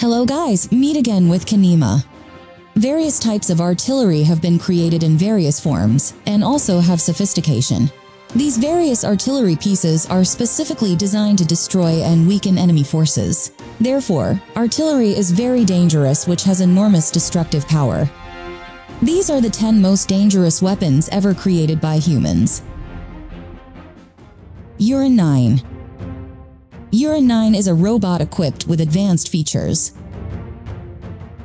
Hello guys, meet again with Qinima. Various types of artillery have been created in various forms, and also have sophistication. These various artillery pieces are specifically designed to destroy and weaken enemy forces. Therefore, artillery is very dangerous which has enormous destructive power. These are the 10 most dangerous weapons ever created by humans. Uran 9 Uran 9 is a robot equipped with advanced features.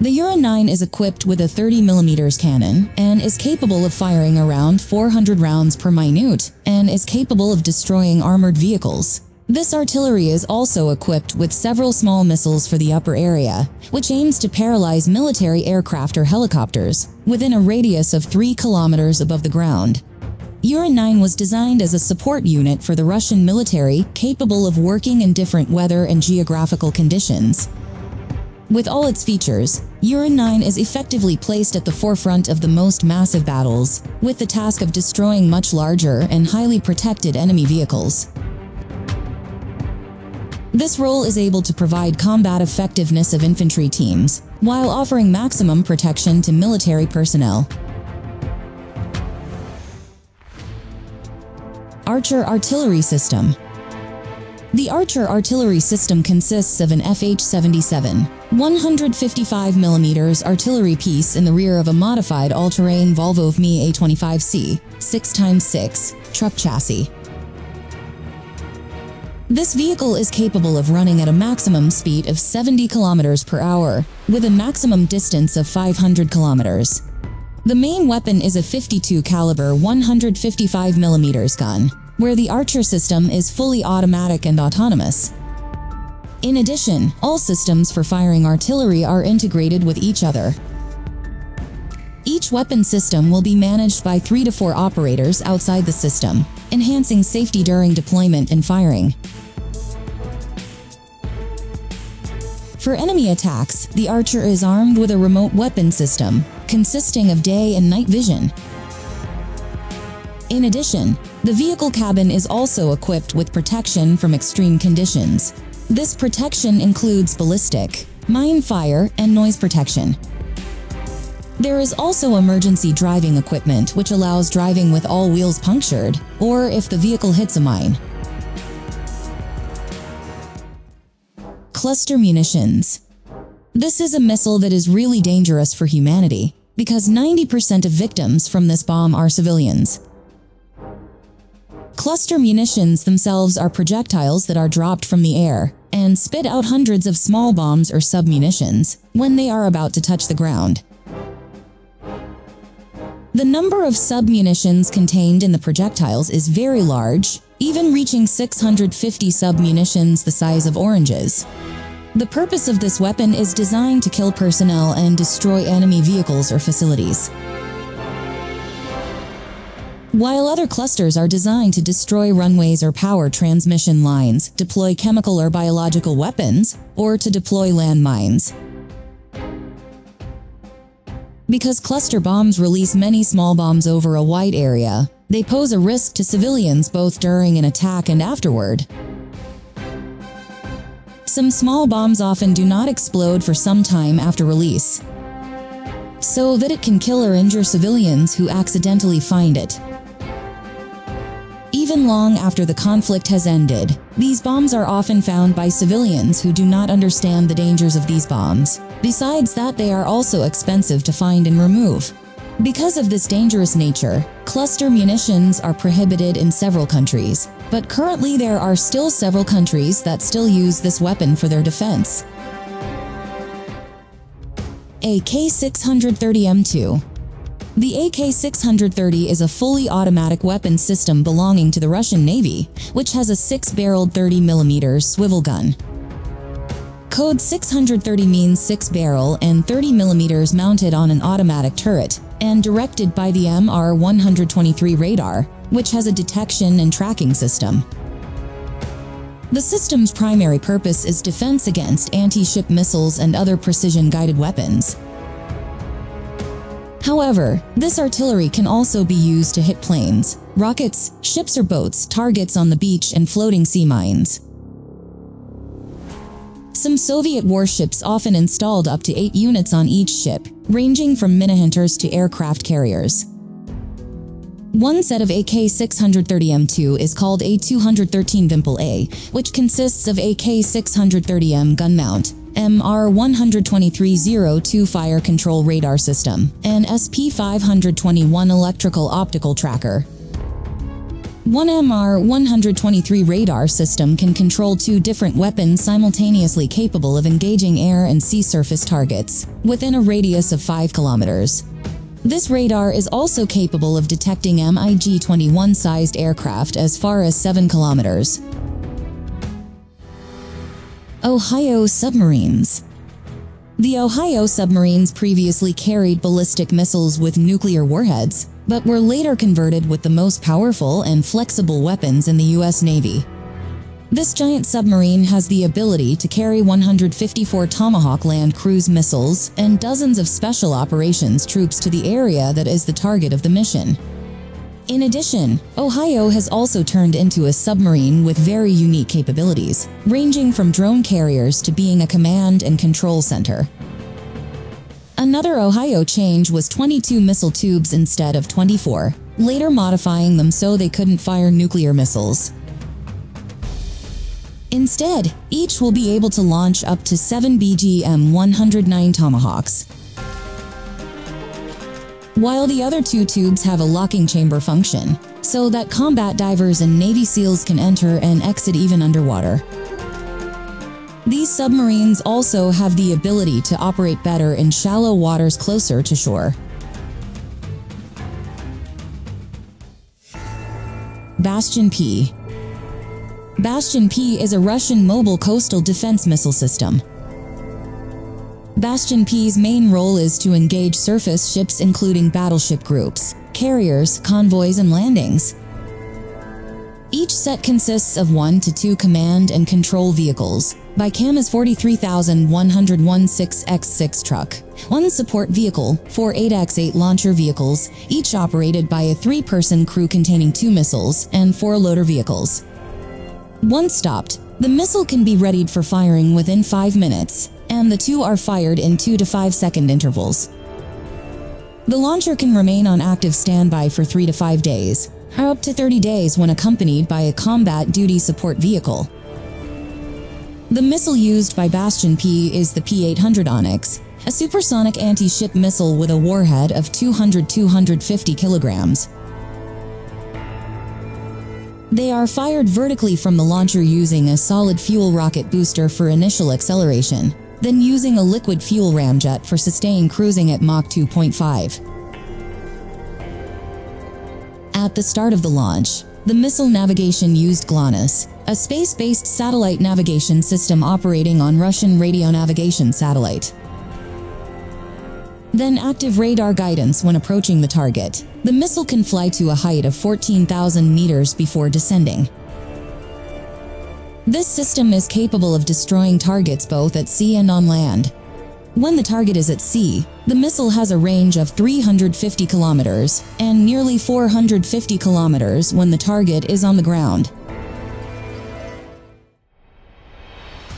The Uran 9 is equipped with a 30mm cannon and is capable of firing around 400 rounds per minute and is capable of destroying armored vehicles. This artillery is also equipped with several small missiles for the upper area, which aims to paralyze military aircraft or helicopters within a radius of 3 kilometers above the ground. Uran 9 was designed as a support unit for the Russian military capable of working in different weather and geographical conditions. With all its features, Uran 9 is effectively placed at the forefront of the most massive battles, with the task of destroying much larger and highly protected enemy vehicles. This role is able to provide combat effectiveness of infantry teams, while offering maximum protection to military personnel. Archer Artillery System The Archer artillery system consists of an FH-77, 155mm artillery piece in the rear of a modified all-terrain Volvo VMI A25C 6x6 truck chassis. This vehicle is capable of running at a maximum speed of 70 km per hour, with a maximum distance of 500 kilometers. The main weapon is a 52 caliber 155mm gun, where the Archer system is fully automatic and autonomous. In addition, all systems for firing artillery are integrated with each other. Each weapon system will be managed by three to four operators outside the system, enhancing safety during deployment and firing. For enemy attacks, the Archer is armed with a remote weapon system, consisting of day and night vision. In addition, the vehicle cabin is also equipped with protection from extreme conditions. This protection includes ballistic, mine fire, and noise protection. There is also emergency driving equipment which allows driving with all wheels punctured, or if the vehicle hits a mine. Cluster munitions. This is a missile that is really dangerous for humanity because 90% of victims from this bomb are civilians. Cluster munitions themselves are projectiles that are dropped from the air and spit out hundreds of small bombs or submunitions when they are about to touch the ground. The number of submunitions contained in the projectiles is very large, even reaching 650 submunitions the size of oranges. The purpose of this weapon is designed to kill personnel and destroy enemy vehicles or facilities. While other clusters are designed to destroy runways or power transmission lines, deploy chemical or biological weapons, or to deploy landmines. Because cluster bombs release many small bombs over a wide area, they pose a risk to civilians both during an attack and afterward. Some small bombs often do not explode for some time after release, so that it can kill or injure civilians who accidentally find it. Even long after the conflict has ended, these bombs are often found by civilians who do not understand the dangers of these bombs. Besides that they are also expensive to find and remove. Because of this dangerous nature, cluster munitions are prohibited in several countries, but currently there are still several countries that still use this weapon for their defense. AK-630M2 the AK-630 is a fully automatic weapon system belonging to the Russian Navy, which has a six-barreled 30mm swivel gun. Code 630 means 6-barrel and 30mm mounted on an automatic turret and directed by the MR-123 radar, which has a detection and tracking system. The system's primary purpose is defense against anti-ship missiles and other precision-guided weapons. However, this artillery can also be used to hit planes, rockets, ships or boats, targets on the beach, and floating sea mines. Some Soviet warships often installed up to eight units on each ship, ranging from minehunters to aircraft carriers. One set of AK-630M2 is called A213 Vympel A, which consists of AK-630M gun mount, MR-12302 fire control radar system, and SP-521 electrical optical tracker. One MR-123 radar system can control two different weapons simultaneously capable of engaging air and sea surface targets, within a radius of 5 kilometers. This radar is also capable of detecting MiG-21 sized aircraft as far as 7 kilometers. Ohio submarines. The Ohio submarines previously carried ballistic missiles with nuclear warheads, but were later converted with the most powerful and flexible weapons in the U.S. Navy. This giant submarine has the ability to carry 154 Tomahawk land cruise missiles and dozens of special operations troops to the area that is the target of the mission. In addition, Ohio has also turned into a submarine with very unique capabilities, ranging from drone carriers to being a command and control center. Another Ohio change was 22 missile tubes instead of 24, later modifying them so they couldn't fire nuclear missiles. Instead, each will be able to launch up to 7 BGM-109 Tomahawks. While the other two tubes have a locking chamber function, so that combat divers and Navy SEALs can enter and exit even underwater. These submarines also have the ability to operate better in shallow waters closer to shore. Bastion P Bastion P is a Russian mobile coastal defense missile system. Bastion P's main role is to engage surface ships including battleship groups, carriers, convoys, and landings. Each set consists of one to two command and control vehicles. ByCam 43101 6x6 truck, one support vehicle, four 8x8 launcher vehicles, each operated by a three-person crew containing two missiles, and four loader vehicles. Once stopped, the missile can be readied for firing within 5 minutes, and the two are fired in 2 to 5 second intervals. The launcher can remain on active standby for 3 to 5 days, or up to 30 days when accompanied by a combat duty support vehicle. The missile used by Bastion P is the P-800 Onyx, a supersonic anti-ship missile with a warhead of 200-250 kilograms. They are fired vertically from the launcher using a solid fuel rocket booster for initial acceleration, then using a liquid fuel ramjet for sustained cruising at Mach 2.5. At the start of the launch, the missile navigation used GLONASS, a space-based satellite navigation system operating on Russian radio navigation satellite. Then active radar guidance when approaching the target. The missile can fly to a height of 14,000 meters before descending. This system is capable of destroying targets both at sea and on land. When the target is at sea, the missile has a range of 350 kilometers and nearly 450 kilometers when the target is on the ground.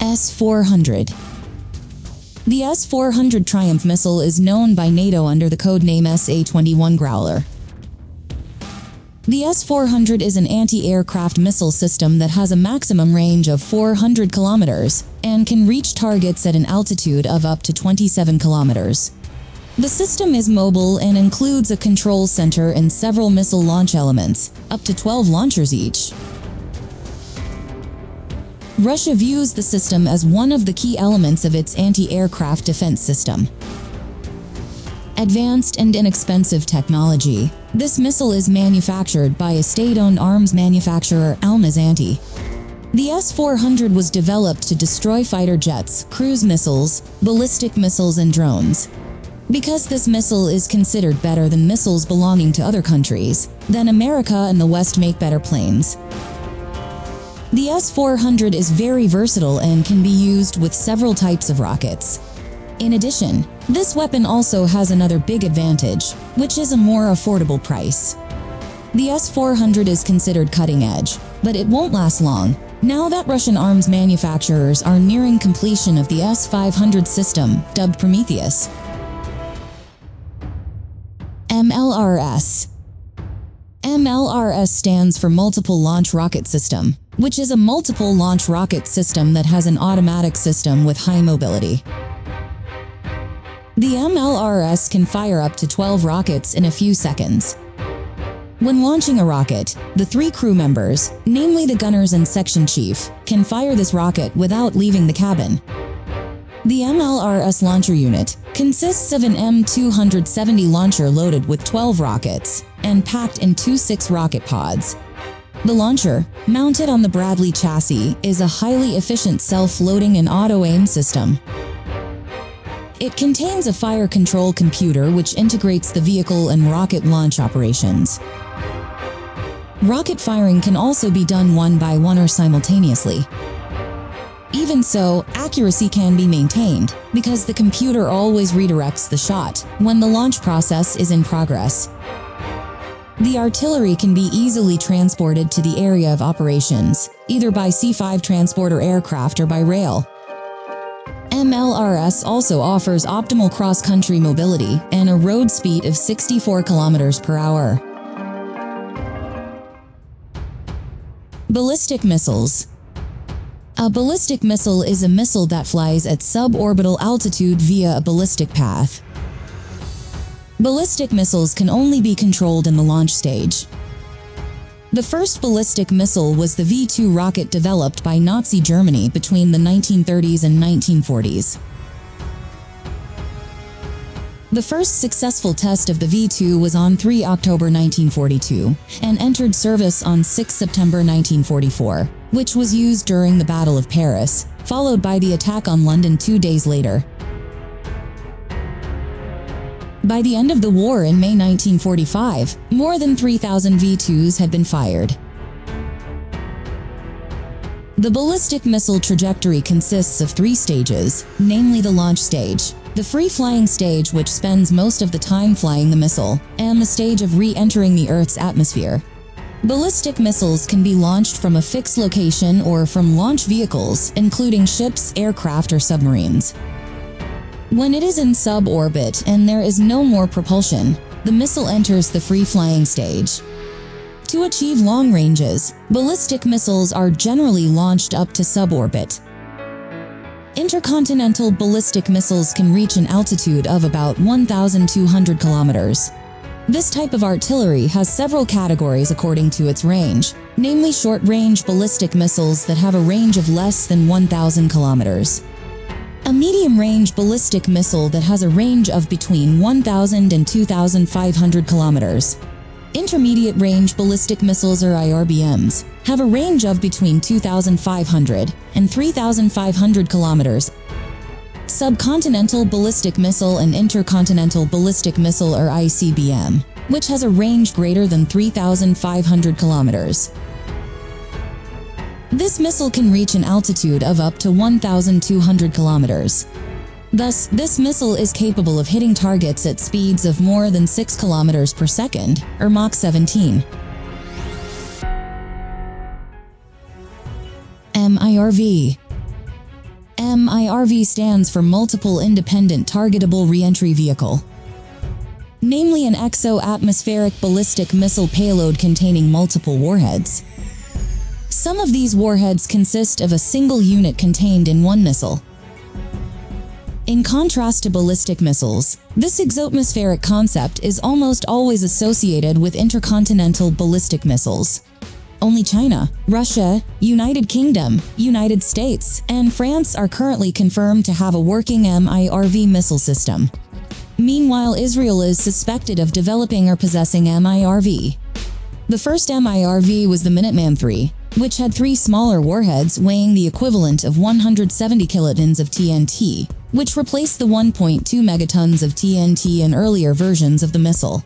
S-400 the S-400 Triumph missile is known by NATO under the code name SA-21 Growler. The S-400 is an anti-aircraft missile system that has a maximum range of 400 kilometers and can reach targets at an altitude of up to 27 kilometers. The system is mobile and includes a control center and several missile launch elements, up to 12 launchers each. Russia views the system as one of the key elements of its anti-aircraft defense system. Advanced and inexpensive technology, this missile is manufactured by a state-owned arms manufacturer Almaz-Antey. The S-400 was developed to destroy fighter jets, cruise missiles, ballistic missiles, and drones. Because this missile is considered better than missiles belonging to other countries, then America and the West make better planes. The S-400 is very versatile and can be used with several types of rockets. In addition, this weapon also has another big advantage, which is a more affordable price. The S-400 is considered cutting edge, but it won't last long. Now that Russian arms manufacturers are nearing completion of the S-500 system, dubbed Prometheus. MLRS MLRS stands for Multiple Launch Rocket System, which is a multiple launch rocket system that has an automatic system with high mobility. The MLRS can fire up to 12 rockets in a few seconds. When launching a rocket, the three crew members, namely the gunners and section chief, can fire this rocket without leaving the cabin. The MLRS launcher unit consists of an M270 launcher loaded with 12 rockets and packed in two 6 rocket pods. The launcher, mounted on the Bradley chassis, is a highly efficient self-loading and auto-aim system. It contains a fire control computer which integrates the vehicle and rocket launch operations. Rocket firing can also be done one by one or simultaneously. Even so, accuracy can be maintained because the computer always redirects the shot when the launch process is in progress. The artillery can be easily transported to the area of operations, either by C-5 transporter aircraft or by rail. MLRS also offers optimal cross-country mobility and a road speed of 64 kilometers per hour. Ballistic missiles a ballistic missile is a missile that flies at suborbital altitude via a ballistic path. Ballistic missiles can only be controlled in the launch stage. The first ballistic missile was the V-2 rocket developed by Nazi Germany between the 1930s and 1940s. The first successful test of the V-2 was on 3 October 1942 and entered service on 6 September 1944, which was used during the Battle of Paris, followed by the attack on London two days later. By the end of the war in May 1945, more than 3,000 V-2s had been fired. The ballistic missile trajectory consists of three stages, namely the launch stage, the free-flying stage which spends most of the time flying the missile, and the stage of re-entering the Earth's atmosphere. Ballistic missiles can be launched from a fixed location or from launch vehicles, including ships, aircraft, or submarines. When it is in suborbit and there is no more propulsion, the missile enters the free-flying stage. To achieve long ranges, ballistic missiles are generally launched up to suborbit. Intercontinental ballistic missiles can reach an altitude of about 1,200 kilometers. This type of artillery has several categories according to its range, namely short-range ballistic missiles that have a range of less than 1,000 kilometers. A medium-range ballistic missile that has a range of between 1,000 and 2,500 kilometers. Intermediate-range ballistic missiles or IRBMs have a range of between 2,500 and 3,500 kilometers. Subcontinental ballistic missile and intercontinental ballistic missile or ICBM, which has a range greater than 3,500 kilometers. This missile can reach an altitude of up to 1,200 kilometers. Thus, this missile is capable of hitting targets at speeds of more than 6 kilometers per second, or Mach 17. MIRV MIRV stands for Multiple Independent Targetable Reentry Vehicle namely an exo-atmospheric ballistic missile payload containing multiple warheads. Some of these warheads consist of a single unit contained in one missile. In contrast to ballistic missiles, this exoatmospheric concept is almost always associated with intercontinental ballistic missiles. Only China, Russia, United Kingdom, United States, and France are currently confirmed to have a working MIRV missile system. Meanwhile, Israel is suspected of developing or possessing MIRV. The first MIRV was the Minuteman III, which had three smaller warheads weighing the equivalent of 170 kilotons of TNT, which replaced the 1.2 megatons of TNT in earlier versions of the missile.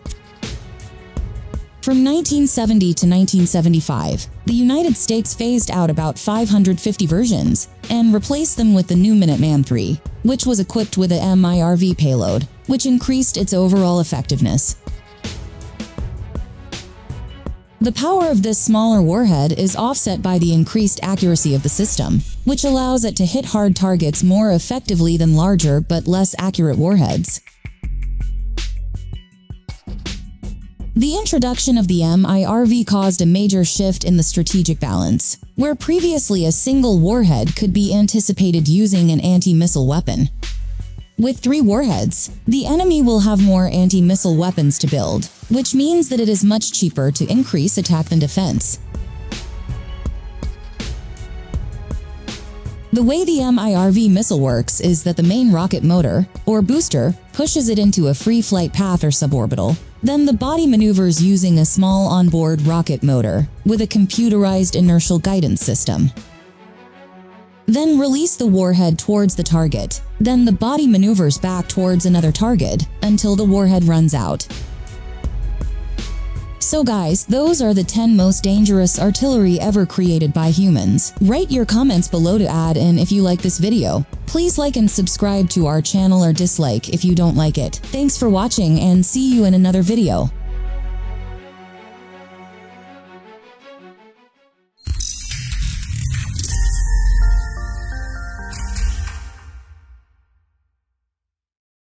From 1970 to 1975, the United States phased out about 550 versions and replaced them with the new Minuteman III, which was equipped with a MIRV payload, which increased its overall effectiveness. The power of this smaller warhead is offset by the increased accuracy of the system, which allows it to hit hard targets more effectively than larger but less accurate warheads. The introduction of the MIRV caused a major shift in the strategic balance, where previously a single warhead could be anticipated using an anti-missile weapon. With three warheads, the enemy will have more anti-missile weapons to build, which means that it is much cheaper to increase attack than defense. The way the MIRV missile works is that the main rocket motor, or booster, pushes it into a free flight path or suborbital. Then the body maneuvers using a small onboard rocket motor with a computerized inertial guidance system. Then release the warhead towards the target. Then the body maneuvers back towards another target until the warhead runs out. So guys, those are the 10 most dangerous artillery ever created by humans. Write your comments below to add in if you like this video. Please like and subscribe to our channel or dislike if you don't like it. Thanks for watching and see you in another video.